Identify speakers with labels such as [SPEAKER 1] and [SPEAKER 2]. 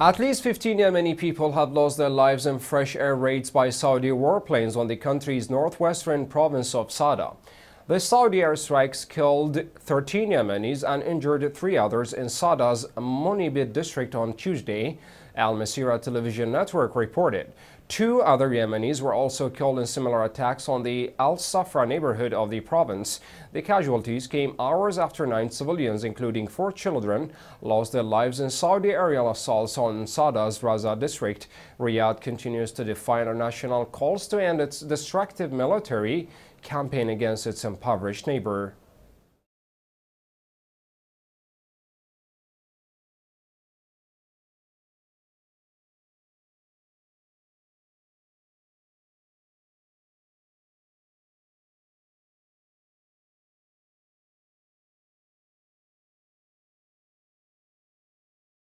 [SPEAKER 1] At least 15 Yemeni people have lost their lives in fresh air raids by Saudi warplanes on the country's northwestern province of Sa'ada. The Saudi airstrikes killed 13 Yemenis and injured three others in Sa'ada's Monabbih district on Tuesday, Al Masirah television network reported. Two other Yemenis were also killed in similar attacks on the Al Safra neighborhood of the province. The casualties came hours after nine civilians, including four children, lost their lives in Saudi aerial assaults on Sa'ada's Razeh district. Riyadh continues to defy international calls to end its destructive military campaign against its impoverished neighbor.